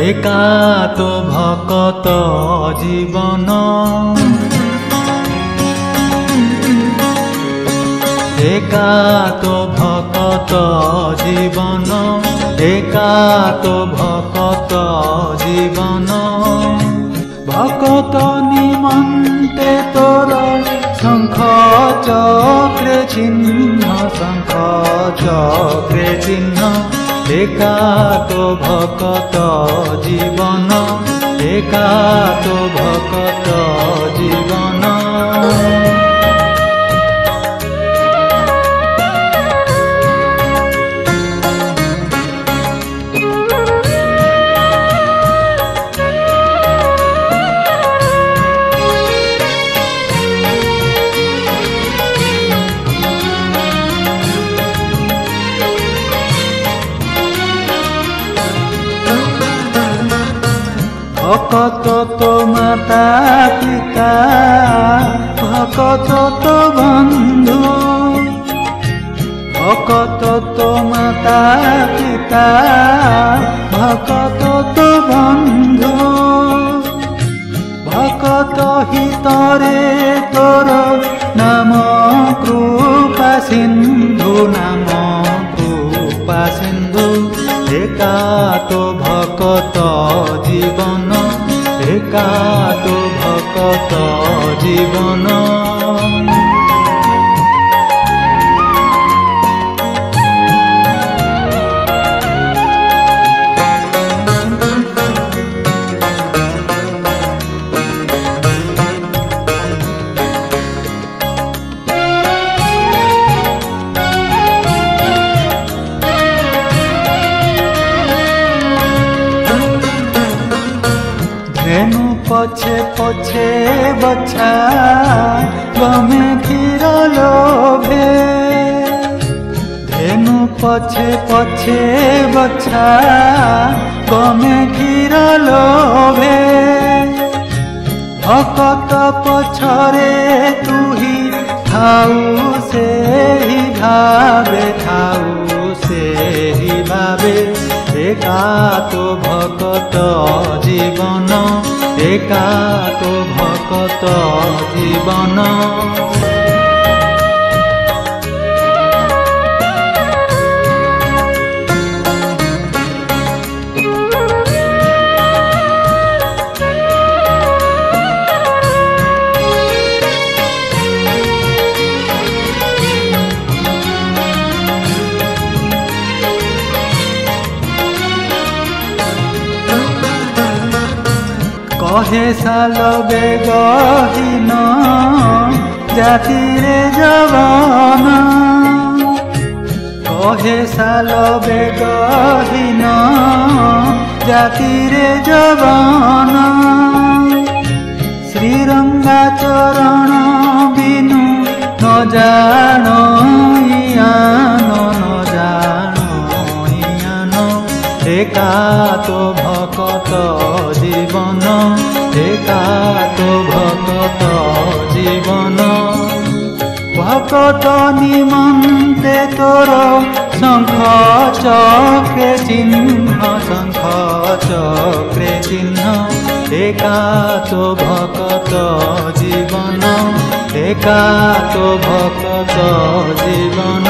একাত ভকত জীবন একাত ভকত জীবন একাত ভকত জীবন ভকত নিমন্তে তোর শঙ্খ চক্রে চিহ্ন শঙ্খ চক্রে চিহ্ন একাত ভকত জীবন একাত ভকত জীবন ভকত তো মাতা পিতা, ভকত তো বন্ধু। ভকত তো মাতা পিতা, ভকত তো বন্ধু। ভকত হিতরে তোর নাম কৃপা সিন্ধু, নাম কৃপা সিন্ধু। একাত ভকত জীবন একাত ভকত জীবন। পছে পছে বছা, গমে ক্ষীর লোভে। ধেনু পছে পছে বছা, গমে ক্ষীর লোভে। ভকত পছরে তুহি থাউ সেই ভাবে থাউ সেই ভাবে। একাত ভকত জীবন একাত ভকত জীবন। কহে সাল বেগহীন, জাতিরে জবন। কহে সাল বেগহীন, জাতিরে জবন। শ্রীরঙ্গা চরণ বিনু ন জান একাত ভকত জীবন একাত ভকত জীবন ভকত নিমন্তে তোর শঙ্খ চক্রে চিহ্ন শঙ্খ চক্রে চিহ্ন একাত ভকত জীবন একাত ভকত জীবন